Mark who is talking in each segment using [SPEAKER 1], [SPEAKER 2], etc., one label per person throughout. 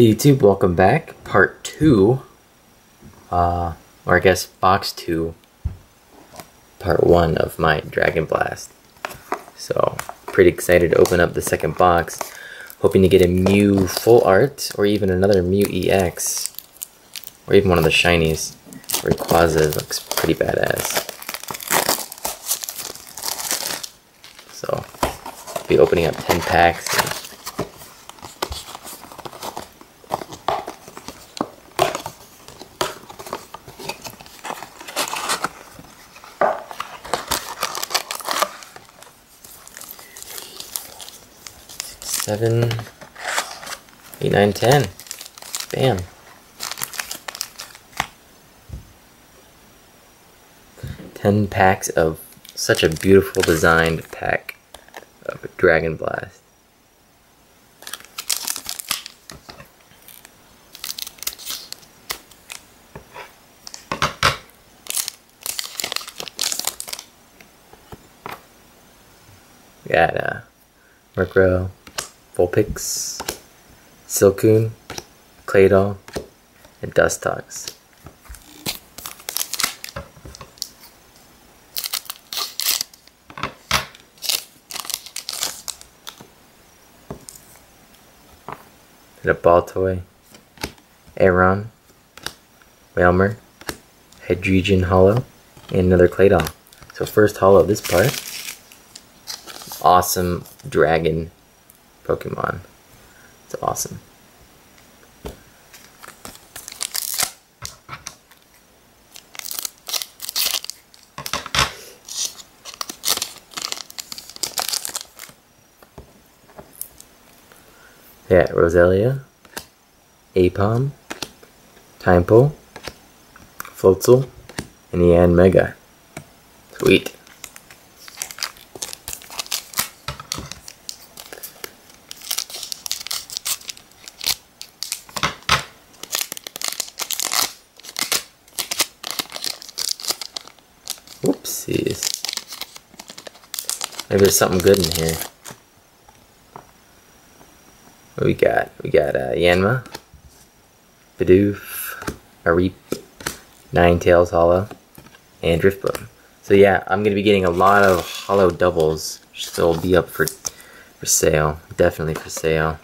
[SPEAKER 1] Hey YouTube, welcome back. Part 2, uh, or I guess box 2, part 1 of my Dragon Blast. So, pretty excited to open up the second box. Hoping to get a Mew Full Art, or even another Mew EX, or even one of the shinies. Rayquaza looks pretty badass. So, I'll be opening up 10 packs seven, eight, nine, ten. Bam. Ten packs of such a beautiful designed pack of Dragon Blast. got uh, Murkrow, Vulpix, Silcoon, Claydol, and Dustox. And a Baltoy, Aron, Wailmer, Hydreigon Holo, and another Claydol. So first holo this part. Awesome dragon Pokemon. It's awesome. Yeah, Roselia, Aipom, Tympole, Floatzel, and Yanmega. Sweet. Maybe there's something good in here. What we got? We got uh, Yanma, Bidoof, Areep, Ninetales Holo, and Drifblim. So yeah, I'm going to be getting a lot of holo doubles. So will be up for, for sale. Definitely for sale.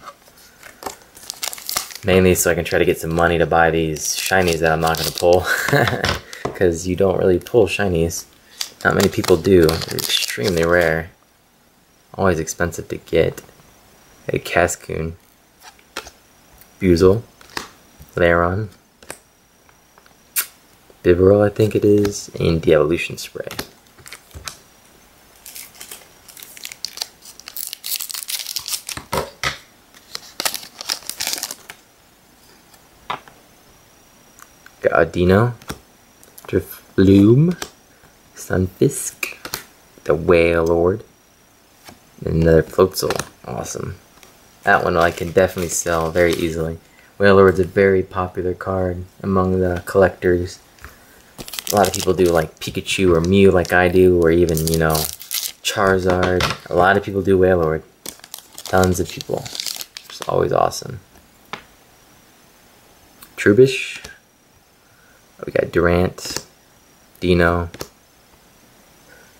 [SPEAKER 1] Mainly so I can try to get some money to buy these shinies that I'm not going to pull. because you don't really pull shinies. Not many people do. They're extremely rare. Always expensive to get. A Cascoon. Buizel. Lairon. Bibarel, I think it is. And the Evolution Spray. Got a Stunfisk, the Wailord, and another Floatzel. Awesome. That one I can definitely sell very easily. Wailord's a very popular card among the collectors. A lot of people do like Pikachu or Mew like I do, or even, you know, Charizard. A lot of people do Wailord. Tons of people. It's always awesome. Trubbish, we got Durant, Deino,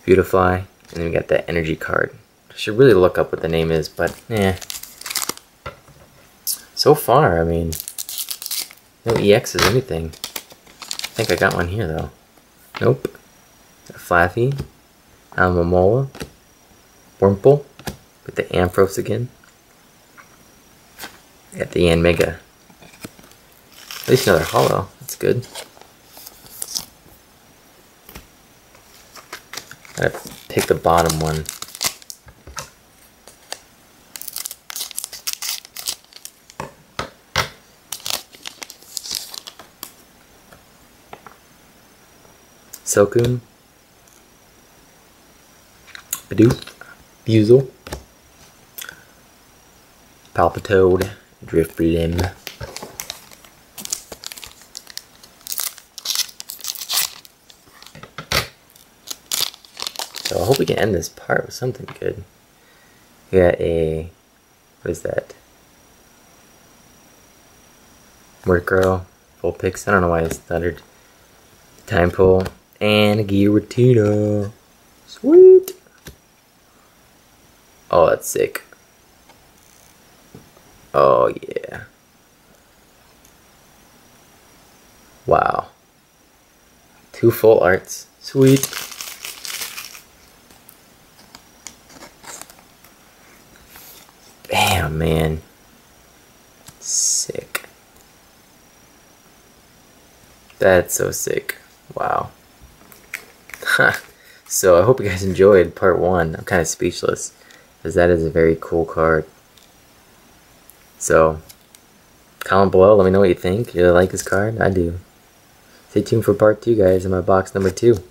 [SPEAKER 1] Beautifly, and then we got that energy card. I should really look up what the name is, but yeah. So far, I mean, no or anything. I think I got one here though. Nope. Flaaffy, Alomomola, Wurmple, with the Ampharos again. Got the Yanmega. At least another holo. That's good. I pick the bottom one. Silcoon, Bidoof, Buizel, Palpitoad, Drifblim, So I hope we can end this part with something good. We got a, what is that? Work girl, Vulpix. I don't know why I stuttered. Tympole. And a Giratina. Sweet. Oh, that's sick. Oh, yeah. Wow. Two full arts. Sweet. Man. Sick. That's so sick. Wow. so I hope you guys enjoyed part one. I'm kind of speechless because that is a very cool card. So comment below. Let me know what you think. You like this card? I do. Stay tuned for part two, guys, in my box number two.